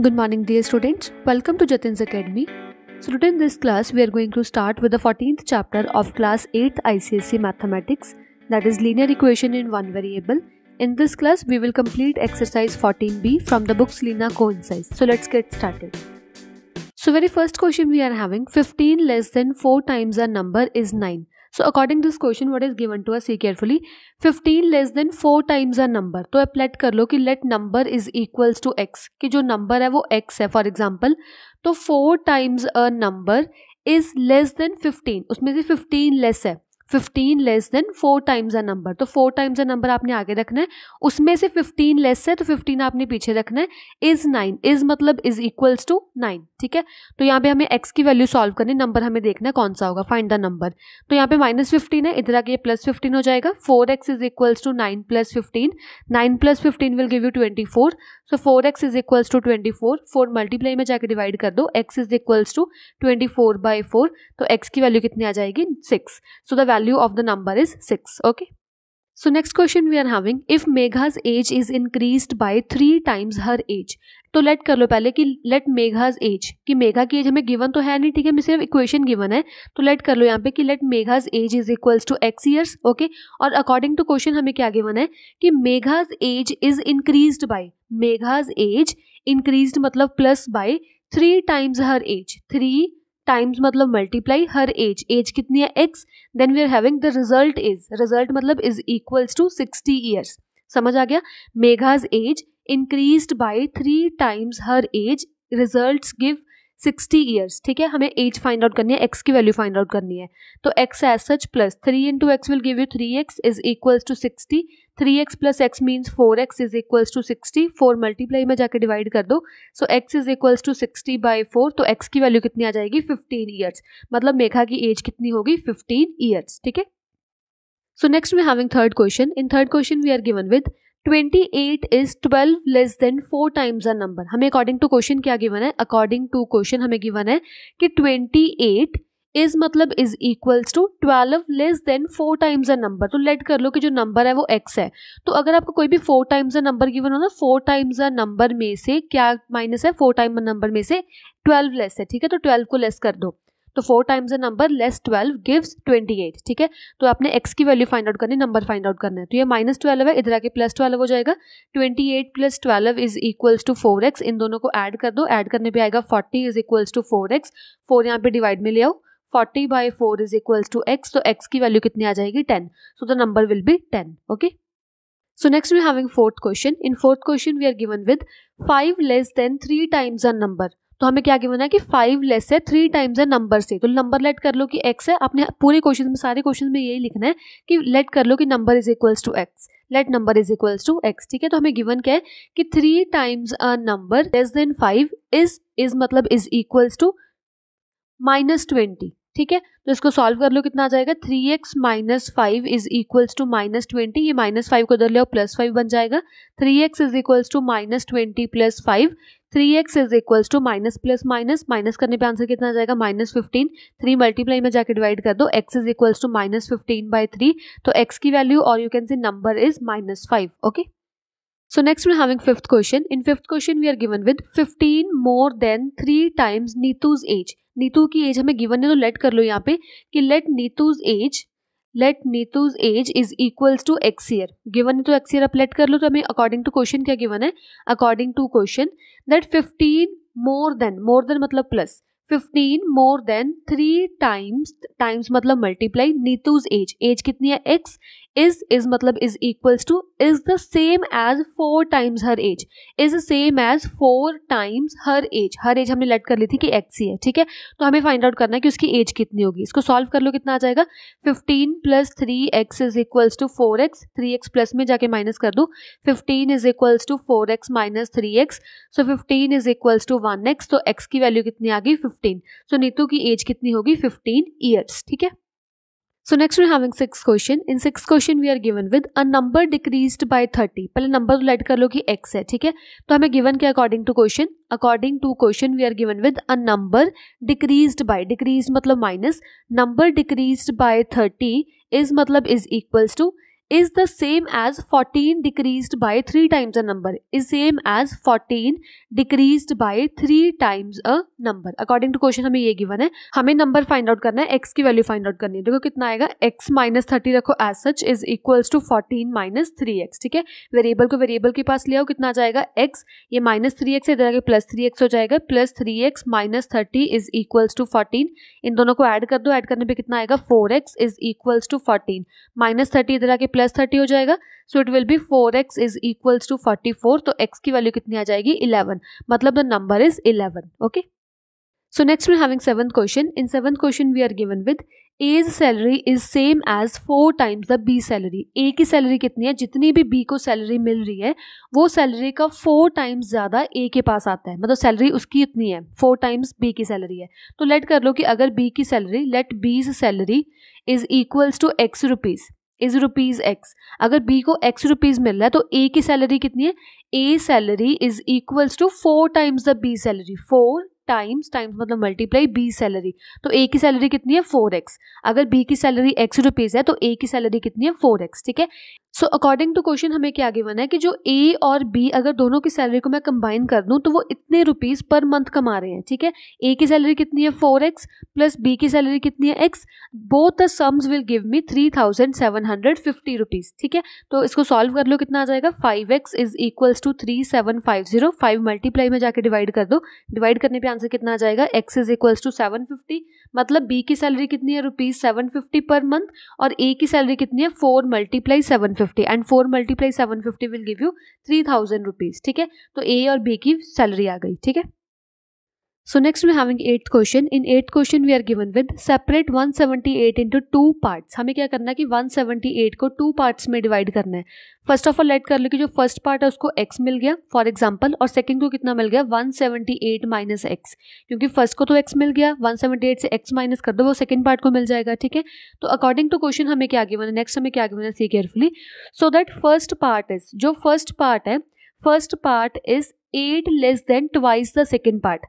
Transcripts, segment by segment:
Good morning, dear students. Welcome to Jatin's Academy. So, today in this class, we are going to start with the 14th chapter of class 8th ICSE Mathematics, that is linear equation in one variable. In this class, we will complete exercise 14b from the books Lina Coincise. So, let's get started. So, very first question we are having 15 less than 4 times a number is 9. So according this question what is given to are see carefully fifteen less than four times a number तो आप let कर लो कि let number is equals to x कि जो नंबर है वो एक्स है फॉर एग्ज़ाम्पल तो four times a number is less than fifteen उसमें से फिफ्टीन लेस है. Fifteen less than four times a number तो फोर टाइम्स अ नंबर आपने आगे रखना है। उसमें से फिफ्टीन लेस है तो फिफ्टीन आपने पीछे रखना है। इज़ नाइन इज़ मतलब इज़ इक्वल्स टू नाइन ठीक है? तो यहाँ पे हमें एक्स की वैल्यू सॉल्व करनी नंबर हमें देखना है कौन सा होगा। फाइंड द नंबर तो यहाँ पे माइनस फिफ्टीन है। इधर आगे प्लस फिफ्टीन हो जाएगा। Four x is equals to nine plus fifteen nine plus fifteen will give you twenty four so four x is equals to twenty four four multiply में जाकर डिवाइड कर दो। X is equals to twenty four by four तो x की value कितनी आ जाएगी? Six so the value of the number is six okay So, next question we are having, if Megha's age is increased by three times her age तो late कर लो पहले कि लेट मेघाज एज कि मेघा की एज हमें गिवन तो है नहीं, ठीक है? मैं सिर्फ़ इक्वेशन गिवन है तो लेट कर लो यहाँ पे कि let Megha's age is equals to x years okay और अकॉर्डिंग टू क्वेश्चन हमें क्या गिवन है? कि Megha's age is increase by Megha's age increase मतलब plus by three times her age three times मतलब मल्टीप्लाई हर एज एज कितनी है? X then we are having the result is result मतलब is equals to sixty years समझ आ गया? Megha's age increase by three times her age result give sixty years ठीक है? हमें एज फाइंड आउट करनी है एक्स की वैल्यू फाइंड आउट करनी है। तो x as such plus three into x will give you three x is equals to sixty three x plus x means four x is equals to sixty four multiply में जाकर divide कर दो। So x is equals to sixty by four तो x की value कितनी आ जाएगी? Fifteen years मतलब मेघा की एज कितनी होगी? फिफ्टीन ईयर्स ठीक है? So next we having third question in third question we are given with 28 is 12 less than four times a number हमें अकॉर्डिंग टू क्वेश्चन क्या गिवन है? अकॉर्डिंग टू क्वेश्चन हमें गिवन है कि 28 इज़ मतलब is equals to twelve less than four times a number तो late कर लो कि जो नंबर है वो एक्स है. तो अगर आपको कोई भी four times a number given हो ना फोर टाइम्स अ नंबर में से क्या माइनस है? फोर टाइम नंबर में से ट्वेल्व लेस है. ठीक है? तो ट्वेल्व को लेस कर दो. तो four times a number less twelve gives twenty eight ठीक है? तो आपने एक्स की वैल्यू फाइंड आउट करनी नंबर फाइंड आउट करना है। तो ये माइनस ट्वेल्व है, इधर आके प्लस ट्वेल्व हो जाएगा। Twenty eight plus twelve is equals to four x इन दोनों को ऐड कर दो। ऐड करने पे आएगा forty is equals to four x four यहाँ पे डिवाइड में ले आओ। Forty by four is equals to x तो एक्स की वैल्यू कितनी आ जाएगी? Ten so the number will be ten okay next we are having fourth question. In fourth question we are given with 5 less than 3 times a number. तो हमें क्या given है कि फाइव लेस है थ्री टाइम्स है number से। तो number late कर लो कि एक्स है आपने पूरे क्वेश्चन में, सारे क्वेश्चन में यही लिखना है कि लेट कर लो कि number is equals to x let number is equals to x ठीक है? तो हमें गिवन क्या है कि three times a number less than five is is मतलब is equals to minus twenty ठीक है? तो इसको सॉल्व कर लो, कितना आ जाएगा? Three x minus five is equals to minus twenty ये माइनस फाइव को उधर ले प्लस फाइव बन जाएगा। Three x is equals to minus twenty plus five three x is equals to minus plus minus minus करने पे answer कितना जाएगा? Minus fifteen. थ्री मल्टीप्लाई में जाकर डिवाइड कर दो। X is equals to minus fifteen by three तो x की वैल्यू और you can see number is minus five okay So next we're having fifth question. In fifth question we are given with 15 more than 3 times Nitu's age. Nitu की age हमें given है तो late कर लो यहाँ पे कि let Nitu's age let Nitu's age is equals to x year given है तो एक्स ईयर आप लेट कर लो तो हमें अकॉर्डिंग टू क्वेश्चन क्या गिवन है? According to question that fifteen more than more than मतलब plus fifteen more than three times times मतलब मल्टीप्लाई नीतूज एज एज कितनी है? एक्स इज़ इज़ मतलब is equals to is the same as four times her age is same as four times her age her age हमने let कर ली थी कि x ही है, ठीक है? तो हमें फाइंड आउट करना है कि उसकी एज कितनी होगी। इसको सॉल्व कर लो, कितना आ जाएगा? Fifteen plus three x is equals to four x three x plus में जाके माइनस कर दो। Fifteen is equals to four x minus three x so fifteen is equals to one x तो एक्स की वैल्यू कितनी आ गई? Fifteen so Neetu की एज कितनी होगी? फिफ्टीन ईयर्स ठीक है? So next we're having six question in six question we are given with a number decreased by 30. पहले नंबर तो लेट कर लो कि एक्स है, ठीक है? तो हमें गिवन के according to question according to question we are given with a number decrease by decrease मतलब minus number decrease by 30 is मतलब is equals to is the same as fourteen decreased by three times a number is same as fourteen decreased by three times a number according to question हमें ये given है। हमें number find out करना है। X की value find out करनी है। देखो कितना आएगा। एक्स माइनस थर्टी रखो as such is equals to fourteen minus three x ठीक है? वेरिएबल को वेरिएबल के पास ले आओ, कितना जाएगा? एक्स ये माइनस थ्री एक्स इधर आगे प्लस थ्री एक्स हो जाएगा। Plus three x minus thirty is equal to fourteen इन दोनों को एड कर दो। एड करने पर कितना आएगा? Four x is equal to fourteen minus thirty इधर आगे प्लस थर्टी हो जाएगा so it will be four x is equals to forty four तो एक्स की वैल्यू कितनी आ जाएगी? इलेवन मतलब the number is eleven okay so next we having seventh question in seventh question we are given with A's salary is same as four times the B salary A की salary कितनी है? जितनी भी B को salary मिल रही है, वो सैलरी का फोर टाइम्स ज़्यादा ए के पास आता है। मतलब सैलरी उसकी इतनी है फोर टाइम्स बी की सैलरी है। तो लेट कर लो कि अगर बी की salary let B's salary is equals to x rupees is rupees x अगर बी को एक्स रुपीज़ मिल रहा है तो ए की सैलरी कितनी है? A salary is equals to four times the B salary four times times मतलब मल्टीप्लाई बी सैलरी तो ए की सैलरी कितनी है? फोर एक्स अगर बी की सैलरी एक्स रुपीज़ है तो ए की सैलरी कितनी है? फोर एक्स ठीक है? सो अकॉर्डिंग टू क्वेश्चन हमें क्या गिवन है कि जो ए और बी अगर दोनों की सैलरी को मैं कंबाइन कर दूँ तो वो इतने रुपीज़ पर मंथ कमा रहे हैं, ठीक है? ए की सैलरी कितनी है? फोर एक्स प्लस बी की सैलरी कितनी है? X both the sums will give me three thousand seven hundred fifty rupees ठीक है? तो इसको सॉल्व कर लो, कितना आ जाएगा? Five x is equals to three seven five zero five multiply में जाके डिवाइड कर दो। डिवाइड करने पर आंसर कितना आ जाएगा? X is equals to seven fifty मतलब बी की सैलरी कितनी है? Rupees seven fifty per month और ए की सैलरी कितनी है? Four multiply seven fifty and four multiply seven fifty will give you three thousand rupees ठीक है? तो ए और बी की सैलरी आ गई, ठीक है? So, next we having eighth question. In eighth question, we are given with separate 178 into two parts. हमें क्या करना है कि 178 को two parts में divide करना है। फ़र्स्ट ऑफ़ ऑल लेट कर लो कि जो फ़र्स्ट पार्ट है, उसको x मिल गया फॉर एग्ज़ाम्पल और सेकंड को कितना मिल गया? 178 सेवेंटी एट माइनस एक्स क्योंकि फ़र्स्ट को तो x मिल गया 178 से x माइनस कर दो, वो सेकंड पार्ट को मिल जाएगा, ठीक है? तो अकॉर्डिंग टू क्वेश्चन हमें क्या गिवन है? नेक्स्ट हमें क्या गिवन है? See carefully so that first part is जो फ़र्स्ट पार्ट है first part is eight less than twice the second part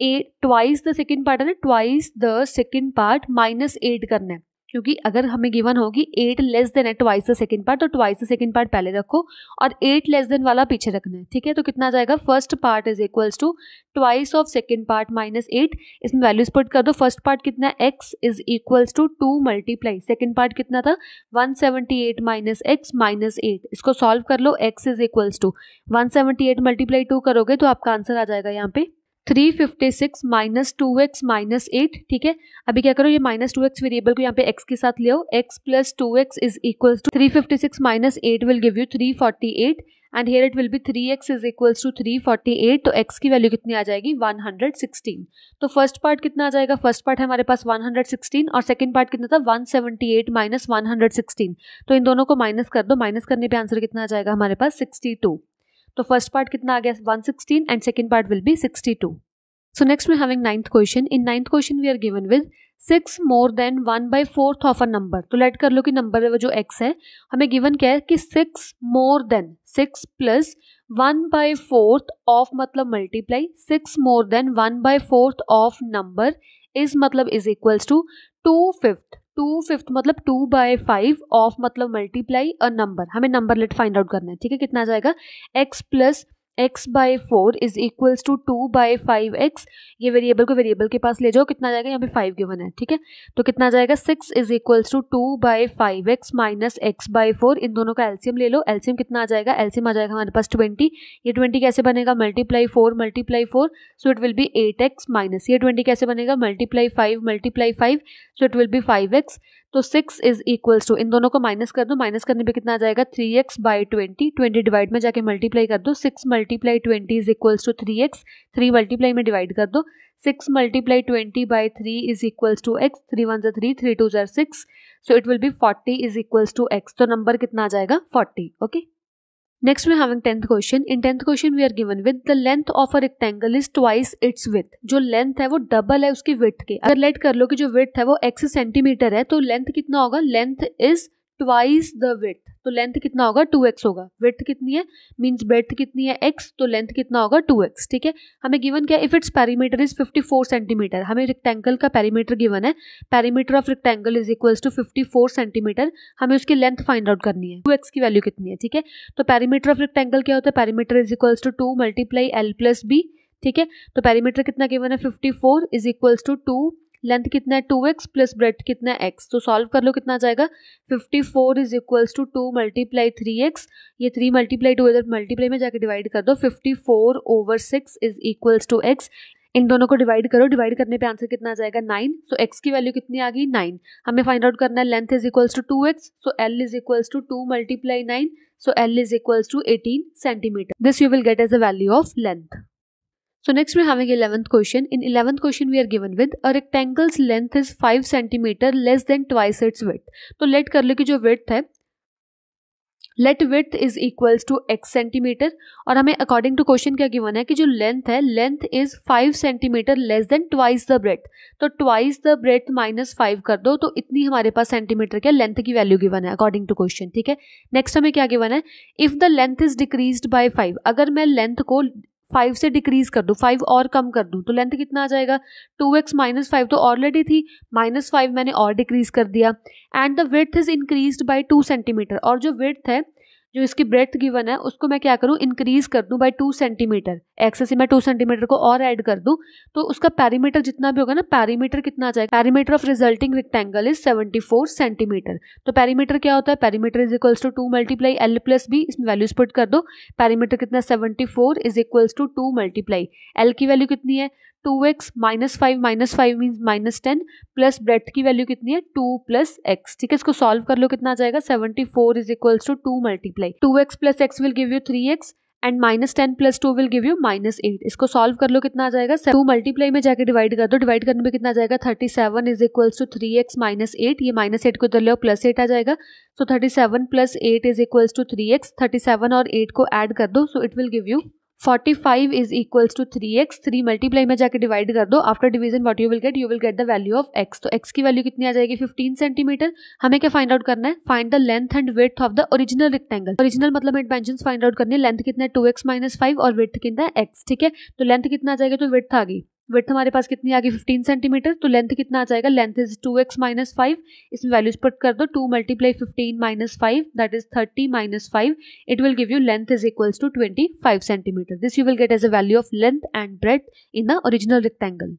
eight twice the second part है ना twice the second part minus eight करना है। क्योंकि अगर हमें गिवन होगी एट लेस देन है ट्वाइस द सेकेंड पार्ट तो ट्वाइस द सेकेंड पार्ट पहले रखो और एट लेस देन वाला पीछे रखना है। ठीक है? तो कितना जाएगा? First part is equals to twice of second part minus eight इसमें वैल्यूज़ पुट कर दो। फ़र्स्ट पार्ट कितना है? X is equals to two multiply second part कितना था? One seventy eight minus x minus eight इसको सॉल्व कर लो। X is equals to one seventy eight multiply two करोगे तो आपका आंसर आ जाएगा यहाँ पे। Three fifty six minus two x minus eight, ठीक है? अभी क्या करो, ये माइनस टू एक्स वेरिएबल को यहाँ पे एक्स के साथ ले आओ x plus two x is equal to three fifty six minus eight will give you three forty eight and here it will be three x is equals to three forty eight तो x की value कितनी आ जाएगी? One hundred sixteen तो first part कितना आ जाएगा? First part है हमारे पास वन हंड्रेड सिक्सटीन और सेकंड पार्ट कितना था? One seventy eight minus one hundred sixteen तो इन दोनों को माइनस कर दो। माइनस करने पे आंसर कितना आ जाएगा? हमारे पास सिक्सटी टू तो फ़र्स्ट पार्ट कितना आ गया? One sixteen and second part will be sixty two So, next we're having ninth question. In ninth question we are given with six more than one by fourth of a number तो late कर लो कि number वो जो x है, हमें given क्या है कि six more than six plus one by fourth of मतलब multiply six more than one by fourth of number is मतलब is equals to two fifth two fifth मतलब टू बाई फाइव ऑफ़ मतलब multiply a number हमें number let find out करना है, ठीक है? कितना जाएगा? X plus x by four is equals to two by five x ये वेरिएबल को वेरिएबल के पास ले जाओ, कितना जाएगा? यहाँ पे फाइव गिवन है, ठीक है? तो कितना जाएगा? Six is equals to two by five x minus x by four इन दोनों का एल्सियम ले लो। एल्सियम कितना आ जाएगा? एल्सियम आ जाएगा हमारे पास ट्वेंटी ये ट्वेंटी कैसे बनेगा? Multiply four multiply four so it will be eight x minus ये ट्वेंटी कैसे बनेगा? Multiply five multiply five so it will be five x तो सिक्स इज़ इक्वल्स टू इन दोनों को माइनस कर दो माइनस करने पे कितना आ जाएगा? Three x by twenty twenty divide में जाके मल्टीप्लाई कर दो। Six multiply twenty is equals to three x three multiply में डिवाइड कर दो। Six multiply twenty by three is equals to x three one ज़ा थ्री थ्री टू ज़ा six so it will be forty is equals to x तो number कितना आ जाएगा? Forty okay okay? Next में having tenth question in tenth question we are given with the length of a rectangle is twice its width जो length है वो double है उसकी विथ के। अगर लेट कर लो कि जो विथ है वो एक्स सेंटीमीटर है तो लेंथ कितना होगा? Length is twice the width तो लेंथ कितना होगा? टू एक्स होगा। विथ कितनी है? मीन्स ब्रेथ कितनी है? एक्स तो लेंथ कितना होगा? टू एक्स ठीक है? हमें गिवन क्या if its perimeter is fifty four centimetre हमें रेक्टेंगल का पैरीमीटर गिवन है। Perimeter of rectangle is equals to fifty four centimetre हमें उसकी लेंथ फाइंड आउट करनी है। टू एक्स की वैल्यू कितनी है? ठीक है? तो पैरीमीटर ऑफ़ रेक्टेंगल क्या होता है? Perimeter is equals to two multiply L plus B ठीक है? तो पैरीमीटर कितना गिवन है? Fifty four is equals to two length कितना है? टू एक्स प्लस ब्रेथ कितना है? एक्स। तो सॉल्व कर लो कितना जाएगा? Fifty four is equals to two multiply three x. ये थ्री मल्टीप्लाई टू इधर मल्टीप्लाई में जाकर डिवाइड कर दो। Fifty four over six is equals to x. इन दोनों को डिवाइड करो। डिवाइड करने पे आंसर कितना आ जाएगा? नाइन। सो एक्स की वैल्यू कितनी आ गई? नाइन। हमें फाइंड आउट करना है, length is equals to two x. So L is equals to two multiply nine. so L is equals to 18 centimeter. This you will get as a value of length. So, next we are having 11th question. In 11th question, we are given with, a rectangle's length is 5 centimeter less than twice its width. तो let कर लो कि जो width है let width is equals to x centimetre और हमें according to question क्या given है कि जो लेंथ है length is five centimetre less than twice the breadth तो twice the breadth minus five कर दो तो इतनी हमारे पास सेंटीमीटर क्या लेंथ की वैल्यू गिवन है अकॉर्डिंग टू क्वेश्चन ठीक है नेक्स्ट हमें क्या गिवन है if the length is decrease by five अगर मैं लेंथ को फाइव से डिक्रीज कर दूँ फाइव और कम कर दूँ तो लेंथ कितना आ जाएगा? टू एक्स माइनस फाइव तो ऑलरेडी थी माइनस फाइव मैंने और डिक्रीज कर दिया। And the width is increase by two centimetre और जो विथ है जो इसकी ब्रेथ गिवन है, उसको मैं क्या करूँ? इंक्रीज कर दूँ बाई टू सेंटीमीटर एक्स से मैं टू सेंटीमीटर को और ऐड कर दूँ तो उसका पैरीमीटर जितना भी होगा ना पैरीमीटर कितना आ जाएगा? Perimeter of resulting rectangle is seventy four centimetre तो पैरीमीटर क्या होता है? Perimeter is equals to two multiply L plus B इसमें वैल्यूज़ पुट कर दो. पैरीमीटर कितना? Seventy four is equals to two multiply L की वैल्यू कितनी है? Two x minus five minus five mean minus ten plus breadth की value कितनी है? टू प्लस एक्स ठीक है? इसको सॉल्व कर लो, कितना जाएगा? Seventy four is equals to two multiply two x plus x will give you three x and minus ten plus two will give you minus eight इसको सॉल्व कर लो, कितना आ जाएगा? टू मल्टीप्लाई में जाकर डिवाइड कर दो डिवाइड करने में कितना जाएगा? Thirty seven is equals to three x minus eight ये माइनस एट को इधर लो प्लस एट आ जाएगा। So thirty seven plus eight is equals to three x thirty seven और एट को ऐड कर दो so it will give you forty five is equal to three x three multiply में जाकर डिवाइड कर दो। After division what you will get you will get the value of x तो x की value कितनी आ जाएगी? फिफ्टीन सेंटीमीटर हमें क्या फाइंड आउट करना है? Find the length and width of the original rectangle original मतलब इट मेंशन फाइंड आउट करनी है। लेंथ कितना है? टू एक्स माइनस फाइव और वेथ कितना है? एक्स ठीक है? तो लेंथ कितना आ जाएगा? तो वेथ आ गई। विथ हमारे पास कितनी आ गई? फिफ्टीन सेंटीमीटर तो लेंथ कितना आ जाएगा? Length is two x minus five इसमें वैल्यूज़ पुट कर दो. Two multiply fifteen minus five that is thirty minus five it will give you length is equals to twenty five centimetre this you will get as a value of length and breadth in the original rectangle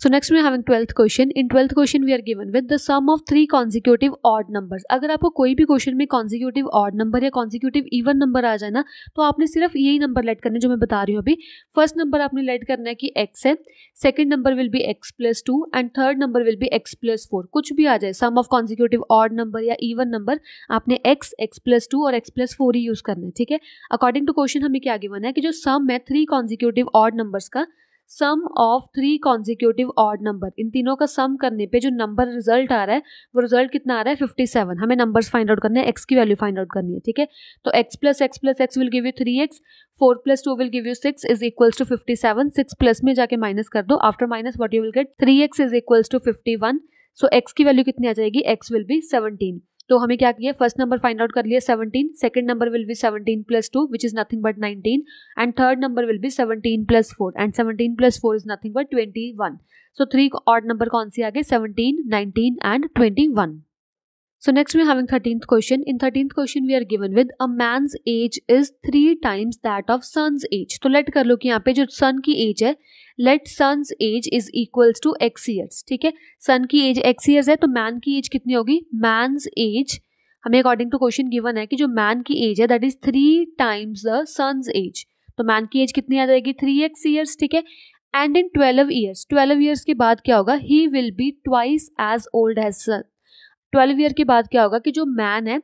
So next are having 12th question. In 12th question, we are given with the sum of three consecutive odd numbers. अगर आपको कोई भी question में consecutive odd number या consecutive even number आ जाए ना तो आपने सिर्फ़ यही नंबर लेट करने जो मैं बता रही हूँ अभी फ़र्स्ट नंबर आपने लेट करना है कि x है second number will be x plus two and third number will be x plus four कुछ भी आ जाए sum of consecutive odd number या इवन नंबर आपने x x प्लस टू और x प्लस फोर ही यूज़ करना है, ठीक है अकॉर्डिंग टू क्वेश्चन हमें क्या गिवन है कि जो सम है थ्री कॉन्जिक्यूटिव ऑड नंबर्स का sum of three consecutive odd number इन तीनों का सम करने पे जो नंबर रिज़ल्ट आ रहा है, वो रिज़ल्ट कितना आ रहा है? फिफ्टी सेवन हमें नंबर्स फाइंड आउट करने हैं एक्स की वैल्यू फाइंड आउट करनी है, ठीक है? तो x plus x plus x will give you three x four plus two will give you six is equals to fifty seven six plus में जाके माइनस कर दो. After minus what you will get three x is equals to fifty one so x की value कितनी आ जाएगी? X will be seventeen तो हमें क्या किया? फ़र्स्ट नंबर फाइंड आउट कर लिया seventeen second number will be seventeen plus two which is nothing but nineteen and third number will be seventeen plus four and seventeen plus four is nothing but twenty one so three odd number कौन सी आ गए seventeen nineteen and twenty one So next we are having 13th question. In 13th question we are given with a man's age is three times that of son's age. तो let कर लो कि यहाँ पे जो son की age है let son's age is equals to x years. ठीक है son की age x years है तो man की age कितनी होगी man's age हमें अकॉर्डिंग टू क्वेश्चन गिवन है कि जो मैन की एज है that is three times the son's age तो मैन की एज कितनी आ जाएगी थ्री एक्स ईयर्स ठीक है and in twelve years twelve years के बाद क्या होगा he will be twice as old as twelve year के बाद क्या होगा कि जो मैन है,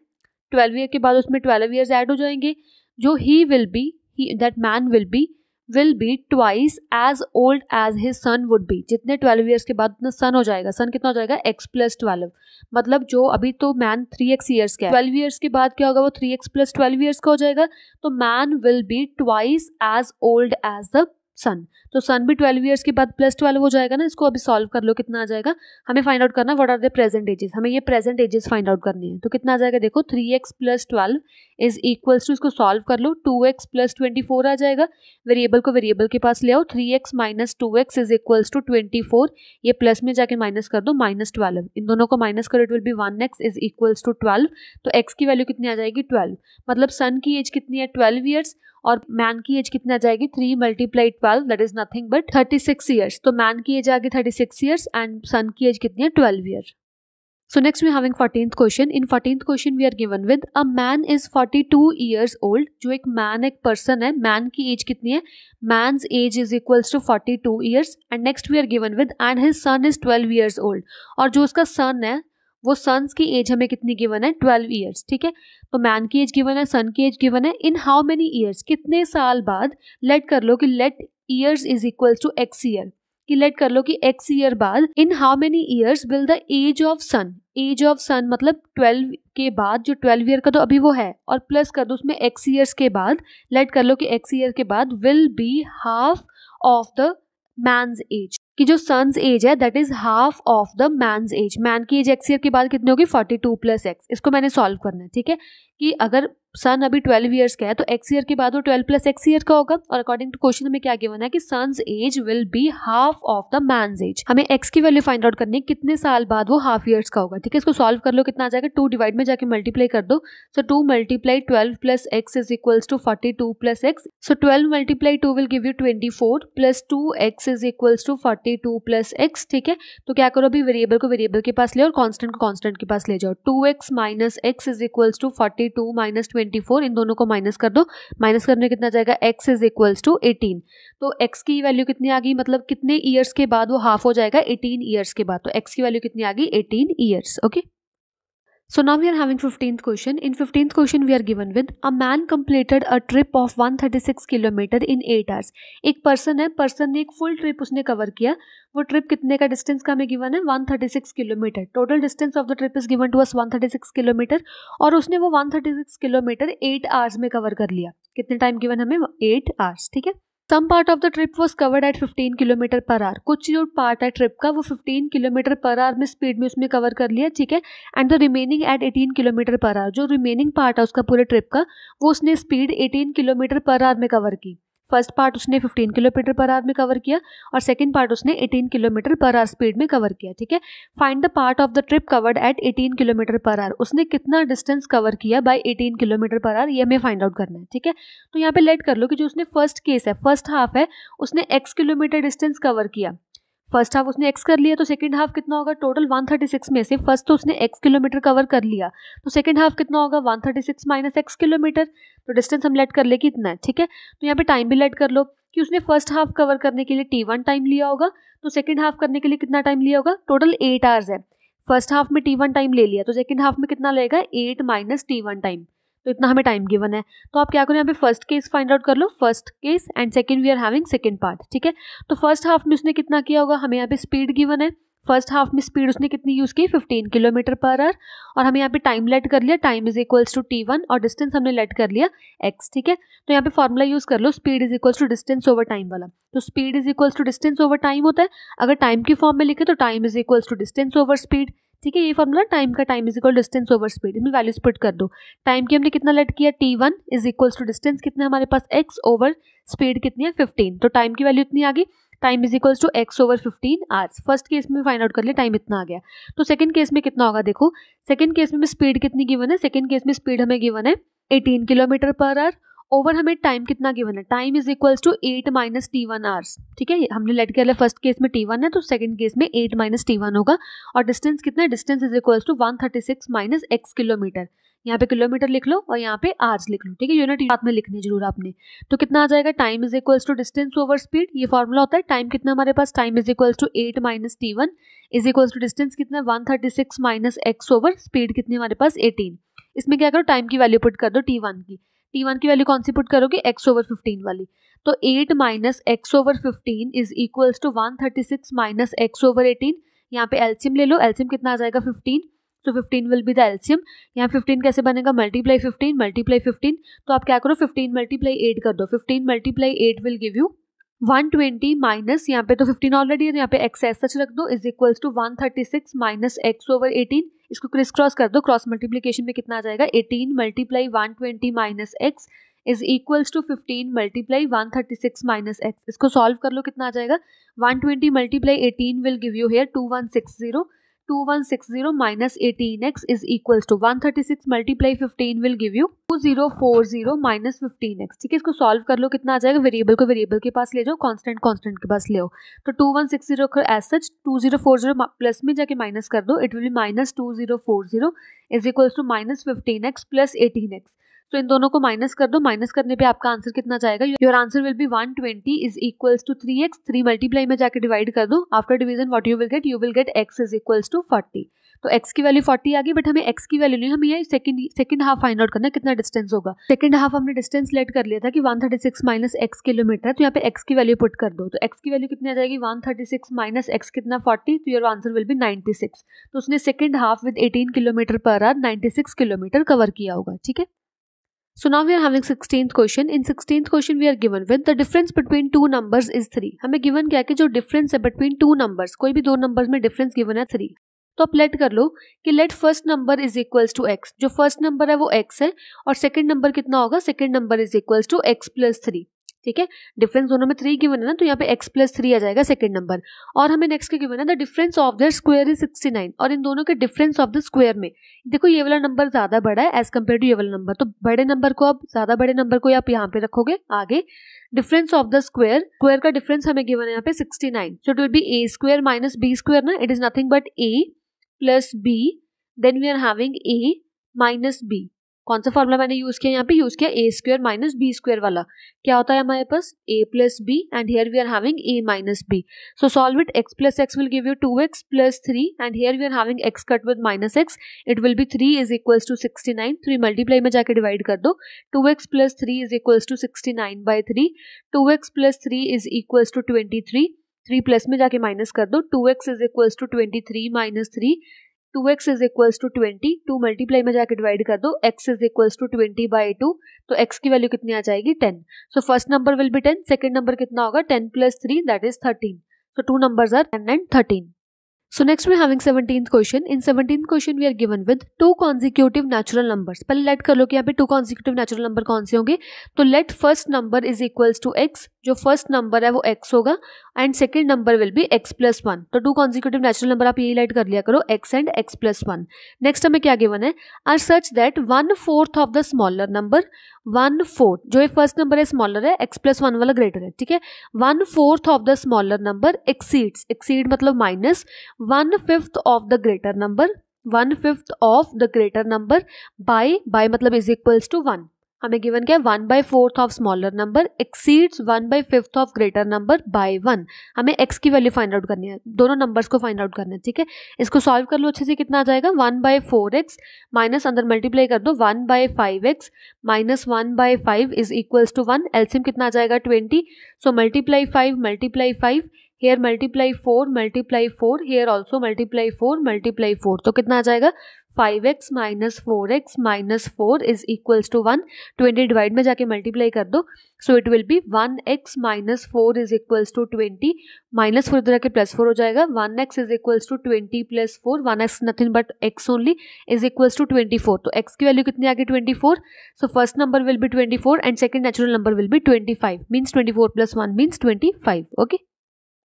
ट्वेल्व ईयर के बाद उसमें ट्वेल्व ईयर्स ऐड हो जाएँगे। जो he will be that man will be will be twice as old as his son would be जितने ट्वेल्व ईयर्स के बाद उतना सन हो जाएगा। सन कितना हो जाएगा? एक्स प्लस ट्वेल्व मतलब जो अभी तो मैन थ्री एक्स ईयर्स का ट्वेल्व ईयर्स के बाद क्या होगा? वो three x plus twelve years का हो जाएगा। तो man will be twice as old as the son. तो सन भी ट्वेल्व ईयर्स के बाद प्लस ट्वेल्व हो जाएगा ना, इसको अभी सॉल्व कर लो, कितना आ जाएगा? हमें फाइंड आउट करना what are the present ages हमें ये प्रेजेंट एजेस फाइंड आउट करनी है। तो कितना आ जाएगा? देखो three x plus twelve is equals to इसको सॉल्व कर लो two x plus twenty four आ जाएगा। वेरिएबल को वेरिएबल के पास ले आओ three x minus two x is equals to twenty four ये प्लस में जाके माइनस कर दो माइनस ट्वेल्व इन दोनों को माइनस करो it will be one x is equals to twelve तो एक्स की वैल्यू कितनी आ जाएगी? ट्वेल्व मतलब सन की एज कितनी है? ट्वेल्व ईयर्स और मैन की एज कितनी आ जाएगी? Three multiply twelve that is nothing but thirty six years तो मैन की एज आगे thirty six years and son की एज कितनी है? Twelve year so next we having fourteen question in fourteen question we are given with a man is forty two years old जो एक man एक person है man की age कितनी है? Man's age is equals to forty two years and next we are given with and his son is twelve years old और जो उसका सन है वो सन्स की एज हमें कितनी गिवन है? ट्वेल्व ईयर्स ठीक है? तो मैन की एज गिवन है सन की एज गिवन है। इन हाउ मेनी ईयर्स कितने साल बाद लेट कर लो कि let years is equals to x year कि लेट कर लो कि एक्स ईयर बाद in how many years will the age of son age of son मतलब ट्वेल्व के बाद, जो ट्वेल्व ईयर का तो अभी वो है, और प्लस कर दो उसमें एक्स ईयर्स के बाद लेट कर लो कि एक्स ईयर के बाद will be half of the man's age कि जो सन्स एज है that is half of the man's age man की एज एक्स ईयर के बाद कितनी होगी? फोर्टी टू प्लस एक्स इसको मैंने सॉल्व करना है, ठीक है? कि अगर सन अभी ट्वेल्व ईयर्स का है तो एक्स ईयर के बाद वो ट्वेल्व प्लस एक्स ईयर का होगा। और अकॉर्डिंग टू क्वेश्चन में क्या गिवन है कि son's age will be half of the man's age हमें एक्स की वैल्यू फाइंड आउट करनी है कितने साल बाद वो हाफ़ ईयर्स का होगा। ठीक है, इसको सॉल्व कर लो, कितना आ जाएगा? टू डिवाइड में जाके मल्टीप्लाई कर दो। So two multiply twelve plus x is equals to forty two plus x so twelve multiply two will give you twenty four plus two x is equals to forty two plus x ठीक है तो क्या करो अभी? Variable को variable के पास ले और कॉन्स्टेंट को कॉन्स्टेंट के पास ले जाओ। Two x minus x is equals to forty two minus twenty four in दोनों को माइनस कर दो। माइनस करने कितना जाएगा? X is equals to eighteen तो एक्स की वैल्यू कितनी आ गई? मतलब कितने ईयर्स के बाद वो हाफ़ हो जाएगा? एटीन ईयर्स के बाद। तो एक्स की वैल्यू कितनी आ गई? Eighteen years okay So, now we are having 15th question. In 15th question, we are given with, a man completed a trip of 136 kilometre in 8 hours. एक पर्सन है person ने एक फुल ट्रिप उसने cover किया। वो trip कितने का distance का हमें गिवन है? 136 kilometre total distance of the trip is given to us 136 kilometre और उसने वो 136 किलोमीटर 8 आवर्स में कवर कर लिया। कितने टाइम गिवन हमें? 8 आवर्स ठीक है? Some part of the trip was covered at 15 kilometre per hour कुछ जो पार्ट है ट्रिप का, वो 15 किलोमीटर पर आर में स्पीड में उसमें कवर कर लिया, ठीक है? And the remaining at 18 kilometre per hour जो रिमेनिंग पार्ट है उसका पूरे ट्रिप का, वो उसने स्पीड 18 किलोमीटर पर आर में कवर की। फ़र्स्ट पार्ट उसने 15 किलोमीटर पर आवर में कवर किया और सेकंड पार्ट उसने 18 किलोमीटर पर आवर स्पीड में कवर किया, ठीक है? Find the part of the trip covered at 18 kilometre per hour. उसने कितना डिस्टेंस कवर किया बाय 18 किलोमीटर पर आवर, ये हमें फाइंड आउट करना है, ठीक है? तो यहाँ पे लेट कर लो कि जो उसने फ़र्स्ट केस है फ़र्स्ट हाफ़ है, उसने एक्स किलोमीटर डिस्टेंस कवर किया। फ़र्स्ट हाफ़ उसने एक्स कर लिया तो सेकंड हाफ़ कितना होगा? टोटल 136 में से फ़र्स्ट तो उसने एक्स किलोमीटर कवर कर लिया। तो सेकंड हाफ़ कितना होगा? 136 thirty six minus x kilometre. तो डिस्टेंस हम लेट कर ले कि इतना है, ठीक है? तो यहाँ पे टाइम भी लेट कर लो कि उसने फ़र्स्ट हाफ़ कवर करने के लिए टी वन टाइम लिया होगा। तो सेकेंड हाफ़ करने के लिए कितना टाइम लिया होगा? टोटल एट आवर्स है। फ़र्स्ट हाफ़ में टी वन टाइम ले लिया तो सेकेंड हाफ़ में कितना लेगा eight minus t one time तो इतना हमें टाइम गिवन है। तो आप क्या करो, यहाँ पे फ़र्स्ट केस फाइंड आउट कर लो। First case and second we are having second part ठीक है? तो फ़र्स्ट हाफ़ में उसने कितना किया होगा? हमें यहाँ पे स्पीड गिवन है। फ़र्स्ट हाफ़ में स्पीड उसने कितनी यूज़ की? 15 किलोमीटर पर आवर और हमें यहाँ पे टाइम लेट कर लिया। Time is equals to t one और डिस्टेंस हमने लेट कर लिया एक्स ठीक है? तो यहाँ पे फॉर्मूला यूज़ कर लो। Speed is equals to distance over time वाला। तो speed is equals to distance over time होता है। अगर टाइम की फॉर्म में लिखे तो time is equals to distance over speed ठीक है, ये फॉर्मूला टाइम का time is equal distance over speed इसमें वैल्यू स्पिट कर दो। टाइम की हमने कितना लेट किया? T one is equals to distance कितना हमारे पास? एक्स ओवर स्पीड कितनी है? फिफ्टीन तो टाइम की वैल्यू इतनी आ गई। Time is equals to x over fifteen hours first case में फाइंड आउट कर लिया टाइम इतना आ गया। तो सेकंड केस में कितना होगा देखो? सेकंड केस में स्पीड कितनी गिवन है? सेकंड केस में स्पीड हमें गिवन है eighteen kilometre per hour over हमें टाइम कितना गिवन है? Time is equals to eight minus t one hours ठीक है? हमने लेट किया फ़र्स्ट केस में टी वन है तो सेकंड केस में एट माइनस टी वन होगा। और डिस्टेंस कितना है? Distance is equals to one thirty six minus x kilometre यहाँ पे किलोमीटर लिख लो और यहाँ पे आर्स लिख लो। ठीक है? यूनिट साथ में लिखनी ज़रूर आपने। तो कितना आ जाएगा? Time is equals to distance over speed ये फॉर्मूला होता है टाइम कितना हमारे पास? Time is equals to eight minus t one is equals to distance कितना? One thirty six minus x over speed कितनी हमारे पास? एटीन इसमें क्या करो? टाइम की वैल्यू पुट कर दो टी वन की। टी वन की वैल्यू कौन सी पुट करोगे? एक्स ओवर फिफ्टीन वाली। तो eight minus x over fifteen is equals to one thirty six minus x over eighteen यहाँ पे एल्सियम ले लो, एल्सियम कितना आ जाएगा? फिफ्टीन तो fifteen will be the LCM. यहाँ फिफ्टीन कैसे बनेगा? मल्टीप्लाई फिफ्टीन मल्टीप्लाई फिफ्टीन तो आप क्या करो? फिफ्टीन मल्टीप्लाई एट कर दो। Fifteen multiply eight will give you one twenty minus यहाँ पे तो फिफ्टीन ऑलरेडी है तो यहाँ पे एक्स एस सच रख दो is equals to one thirty six minus x over eighteen इसको क्रिस क्रॉस कर दो क्रॉस मल्टीप्लीकेशन में कितना आ जाएगा? Eighteen multiply one twenty minus x is equals to fifteen multiply one thirty six minus x इसको सॉल्व कर लो, कितना आ जाएगा? One twenty multiply eighteen will give you here two one six zero 2160 minus 18x is equals to 136 multiply 15 will give you 2040 minus 15x ठीक है, इसको solve कर लो, कितना आ जाएगा? वेरिएबल को वेरिएबल के पास ले जाओ कांस्टेंट कांस्टेंट के पास ले आओ। तो 2160 को एज सच 2040 प्लस में जाके माइनस कर दो it will be minus 2040 is equals to minus 15x plus 18x तो इन दोनों को माइनस कर दो। माइनस करने पे आपका आंसर कितना जाएगा? Your answer will be 120 twenty is equals to three x three multiply में जाकर डिवाइड कर दो। After division what you will get you will get x is equals to forty तो x की वैल्यू 40 आ गई बट हमें x की वैल्यू नहीं, हमें second second half find out करना है कितना डिस्टेंस होगा। सेकंड हाफ़ हमने डिस्टेंस लेट कर लिया था कि 136 thirty six minus x kilometre तो यहाँ पे x की वैल्यू पुट कर दो। तो x की वैल्यू कितनी आ जाएगी? 136 थर्टी सिक्स माइनस एक्स कितना 40 तो योर आंसर विल बी 96 तो उसने second half with 18 kilometre per hour 96 kilometre cover किया होगा, ठीक है? So now we are having sixteen question in sixteen question we are given with the difference between two numbers is three हमें given क्या है कि जो डिफरेंस है बिटवीन टू नंबर्स कोई भी दो नंबर्स में डिफरेंस गिवन है थ्री तो आप लेट कर लो कि let first number is equals to x जो फ़र्स्ट नंबर है वो एक्स है और सेकेंड नंबर कितना होगा? Second number is equals to x plus three ठीक है? डिफरेंस दोनों में थ्री गिवन है ना तो यहाँ पे एक्स प्लस थ्री आ जाएगा सेकंड नंबर और हमें नेक्स्ट क्या गिवन है? The difference of the square is sixty nine और इन दोनों के डिफरेंस ऑफ़ द स्क्वायर में, देखो ये वाला नंबर ज़्यादा बड़ा है एज कंपेयर टू ये वाला नंबर तो बड़े नंबर को आप ज़्यादा बड़े नंबर को आप यहाँ पे रखोगे आगे. Difference of the square square का डिफरेंस हमें गिवन है यहाँ पे sixty nine so it will be a square minus b square ना it is nothing but a plus b then we are having a minus b कौन सा formula मैंने use किया? यहाँ पे यूज़ किया a square minus b square वाला। क्या होता है हमारे पास? A plus b and here we are having a minus b so solve it x plus x will give you two x plus three and here we are having x cut with minus x it will be three is equals to sixty nine three multiply में जाकर divide कर दो। Two x plus three is equals to sixty nine by three two x plus three is equals to twenty three three plus में जाके minus कर दो। Two x is equals to twenty three minus three two x is equals to twenty, two multiply में जाकर divide कर दो x is equals to twenty by two तो x की वैल्यू कितनी आ जाएगी? Ten so first number will be ten second number कितना होगा? Ten plus three that is thirteen so two number are ten and thirteen So, next we're having 17th question. In 17th question, we are given with two consecutive natural numbers. पहले let कर लो कि यहाँ पे two consecutive natural number कौन से होंगे? तो let first number is equals to x जो फ़र्स्ट नंबर है वो x होगा and second number will be x plus one तो two consecutive natural number आप यही लाइट कर लिया करो, x and x plus one next हमें क्या given है? Are such that one fourth of the smaller number one fourth जो ये फ़र्स्ट नंबर है स्मॉलर है एक्स प्लस वन वाला ग्रेटर है, ठीक है? One fourth of the smaller number exceeds exceed मतलब minus one fifth of the greater number one fifth of the greater number by by मतलब इज़ इक्वल्स टू वन हमें given क्या है? One by fourth of smaller number exceeds one by fifth of greater number by one हमें x की value find out करनी है। दोनों numbers को फाइंड आउट करना है, ठीक है? इसको सॉल्व कर लो, अच्छे से कितना आ जाएगा? One by four x minus अंदर मल्टीप्लाई कर दो one by five x minus one by five is equals to one LCM कितना आ जाएगा? Twenty so multiply five multiply five here multiply four multiply four here also multiply four multiply four तो कितना आ जाएगा? Five x minus four x minus four is equals to one twenty divide में जाके multiply कर दो so it will be one x minus four is equals to twenty minus four इधर के प्लस फोर हो जाएगा. One x is equals to twenty plus four one x nothing but x only is equals to twenty four तो x की value कितनी आ गई? Twenty four so first number will be twenty four and second natural number will be twenty five means twenty four plus one means twenty five okay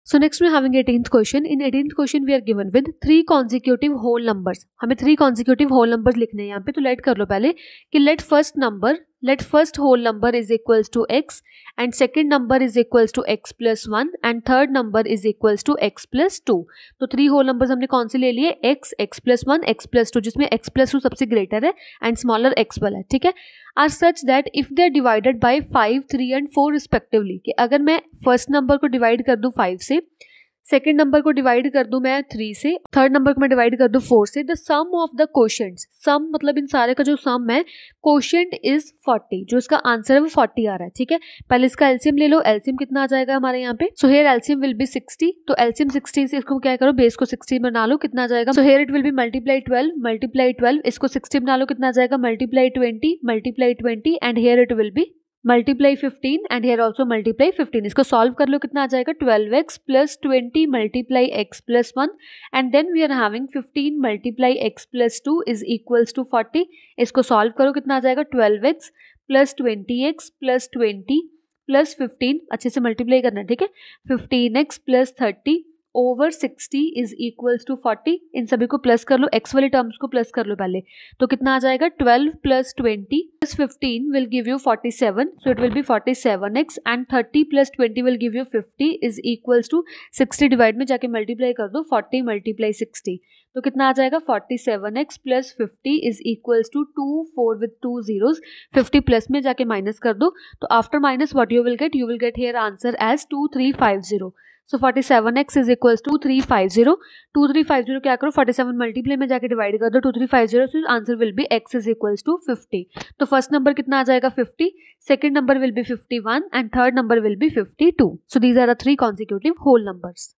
so next में having eighteen question in eighteen question we are given with three consecutive whole numbers हमें three consecutive whole numbers लिखने हैं यहाँ पे तो late कर लो पहले कि let first number let first whole number is equals to x and second number is equals to x plus one and third number is equals to x plus two तो थ्री होल नंबर हमने कौन से ले लिए? X x plus one x plus two जिसमें x plus two सबसे greater है and smaller x वाला है, ठीक है? Are such that if they are divided by five three and four respectively कि अगर मैं फ़र्स्ट नंबर को डिवाइड कर दूँ फाइव से सेकेंड नंबर को डिवाइड कर दूँ मैं थ्री से। थर्ड नंबर को मैं डिवाइड कर दूँ फोर से। The sum of the question sum मतलब इन सारे का जो सम है क्वेश्चन इज़ फोर्टी जो इसका आंसर है वो फोर्टी आ रहा है, ठीक है? पहले इसका एल्सियम ले लो। एल्सियम कितना आ जाएगा हमारे यहाँ पे? So here LCM will be sixty तो एल्सियम सिक्सटी से इसको क्या करो? बेस को सिक्सटी बना लो। कितना जाएगा? So here it will be multiply twelve multiply twelve इसको सिक्सटी बना लो। कितना जाएगा? Multiply twenty multiply twenty and here it will be multiply fifteen and here also multiply fifteen इसको सॉल्व कर लो, कितना आ जाएगा? Twelve x plus twenty multiply x plus one and then we are having fifteen multiply x plus two is equals to forty इसको solve करो, कितना आ जाएगा? Twelve x plus twenty x plus twenty plus fifteen अच्छे से multiply करना ठीक है? Fifteen x plus thirty over sixty is equals to forty इन सभी को प्लस कर लो एक्स वाले टर्म्स को प्लस कर लो पहले। तो कितना आ जाएगा? Twelve plus twenty plus fifteen will give you forty seven so it will be forty seven x and thirty plus twenty will give you fifty is equals to sixty divide में जाके multiply कर दो forty multiply sixty तो कितना आ जाएगा? Forty seven x plus fifty is equals to two four with two zeros fifty plus में जाके माइनस कर दो। तो after minus what you will get you will get here answer as two three five zero so forty seven x is equal to three five zero two three five zero क्या करो? Forty seven multiply में जाकर divide कर दो two three five zero answer will be x is equal to fifty तो first number कितना आ जाएगा? Fifty second number will be fifty one and third number will be fifty two so these are the three consecutive whole numbers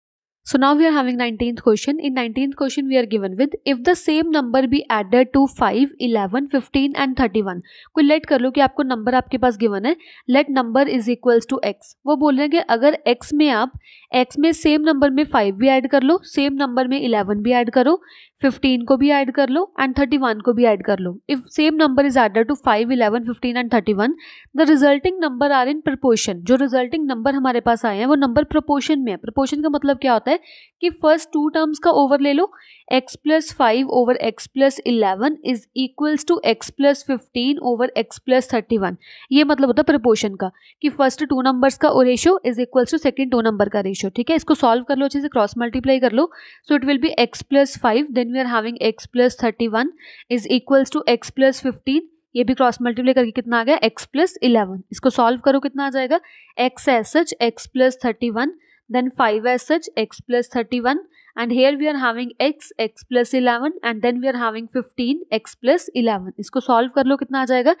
So now we are having 19th question. In 19th question we are given with if the same number be added to 5, 11, 15 and 31. कोई let कर लो कि आपको number आपके पास given है let number is equals to x. वो बोल रहे हैं कि अगर x में आप x में सेम नंबर में 5 भी ऐड कर लो सेम नंबर में 11 भी ऐड करो 15 को भी ऐड कर लो एंड 31 को भी ऐड कर लो। If same number is added to 5, 11, 15 and 31 the resulting number are in proportion जो रिजल्टिंग नंबर हमारे पास आए हैं वो नंबर प्रपोर्शन में है। प्रपोर्शन का मतलब क्या होता है कि फ़र्स्ट टू टर्म्स का ओवर ले लो। X plus five over x plus eleven is equals to x plus fifteen over x plus thirty one ये मतलब होता है प्रपोर्शन का कि फ़र्स्ट टू नंबर्स का ratio is equals to second two number का रेशियो ठीक है? इसको सॉल्व कर लो अच्छे से क्रॉस मल्टीप्लाई कर लो। So it will be x plus five then are having x plus thirty one is equals to x plus fifteen ये भी क्रॉस मल्टीप्लाई करके कितना आ गया? x प्लस इलेवन इसको सॉल्व करो कितना आ जाएगा? x as such x plus thirty one then 5 as x plus thirty 31 and here we are having x x plus 11 and then we are having 15 x plus 11 इसको solve कर लो कितना आ जाएगा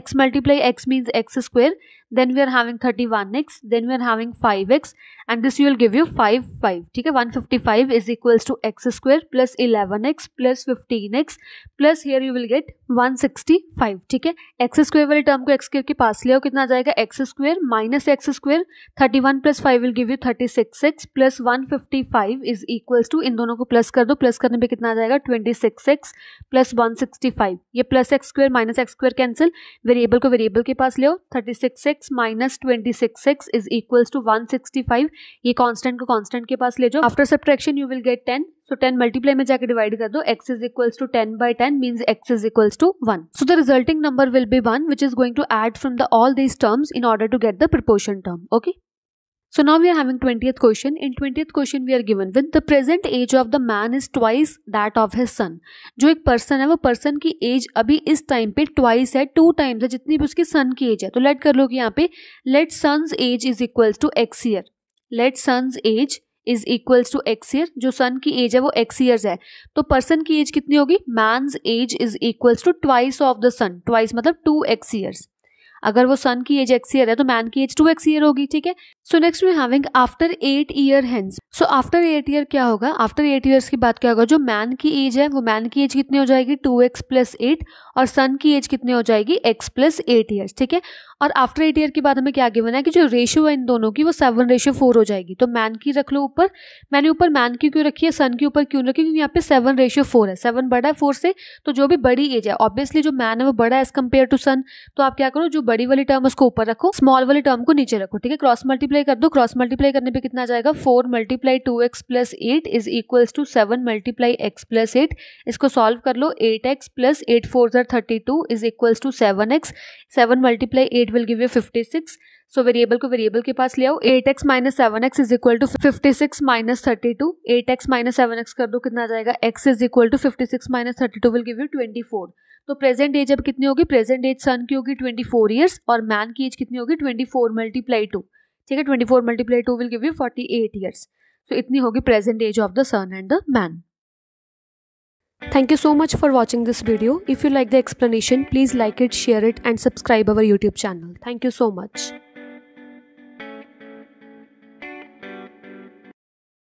x multiply x means x square then we are having 31x then we are having 5x and this will give you 5 5 ठीक है 155 is equals to x square plus 11x plus 15x plus here you will get 165 ठीक है x square वाले term को x square के पास ले आओ कितना आ जाएगा x square minus x square 31 plus 5 will give you 36x plus 155 is equals to इन दोनों को प्लस कर दो। प्लस करने पे कितना आ जाएगा? 26x plus 165 ये प्लस x square minus x square cancel variable को वेरिएबल के पास ले आओ। 36x x minus twenty six x is equals to one sixty five ये कांस्टेंट को कांस्टेंट के पास ले जाओ। After subtraction you will get ten so ten multiply में जाकर डिवाइड कर दो। X is equals to ten by ten means x is equals to one so the resulting number will be one which is going to add from the all these terms in order to get the proportion term okay So now we are having 20th question. In 20th question, we are given with the present age of the man is twice that of his son. जो एक person है, वो person की as अभी इस time पे twice है two times है, जितनी भी उसके सन की एज है। तो लेट कर लो कि यहाँ पे let son's age is equals to x year let son's age is equals to x year जो सन की एज है, वो एक्स ईयर्स है। तो पर्सन की एज कितनी होगी? Man's age is equals to twice of the son twice मतलब टू एक्स ईयर्स अगर वो सन की एज एक्स ईयर है तो मैन की एज टू एक्स ईयर होगी, ठीक है? So next we having after eight year hence so after eight year क्या होगा? आफ्टर एट ईयर्स की बात क्या होगा? जो मैन की एज है, वो मैन की एज कितनी हो जाएगी? टू एक्स प्लस एट और सन की एज कितनी हो जाएगी? एक्स प्लस एट ईयर्स ठीक है? और आफ्टर एट ईयर के बाद हमें क्या गिवन है कि जो रेशियो है इन दोनों की, वो सेवन रेशियो फोर हो जाएगी। तो मैन की रख लो ऊपर। मैंने ऊपर मैन की क्यों रखी है? सन के ऊपर क्यों रखी? क्योंकि यहाँ पे सेवन रेशियो फोर है। सेवन बड़ा है फोर से तो जो भी बड़ी एज है ऑब्वियसली जो मैन है वो बड़ा है एज कंपेयर टू सन तो आप क्या करो? जो बड़ी वाली टर्म उसको ऊपर रखो स्मॉल वाली टर्म को नीचे रखो, ठीक है? क्रॉस मल्टीप्लाई कर दो क्रॉस मल्टीप्लाई करने पर कितना जाएगा? Four multiply two x plus eight is equals to seven multiply x plus eight इसको सॉल्व कर लो eight x plus eight four जर thirty two is equals to seven x seven multiply eight will give you fifty six so variable को variable के पास ले आओ। Eight x minus seven x is equal to fifty six minus thirty two eight x minus seven x कर दो, कितना आ जाएगा? X is equal to fifty six minus thirty two will give you twenty four तो present age अब कितनी होगी? Present age son की होगी ट्वेंटी फोर ईयर्स और मैन की एज कितनी होगी? ट्वेंटी फोर मल्टीप्लाई टू ठीक है twenty four multiply two will give you forty eight years so इतनी होगी present age of the son and the man thank you so much for watching this video if you like the explanation please like it share it and subscribe our YouTube channel thank you so much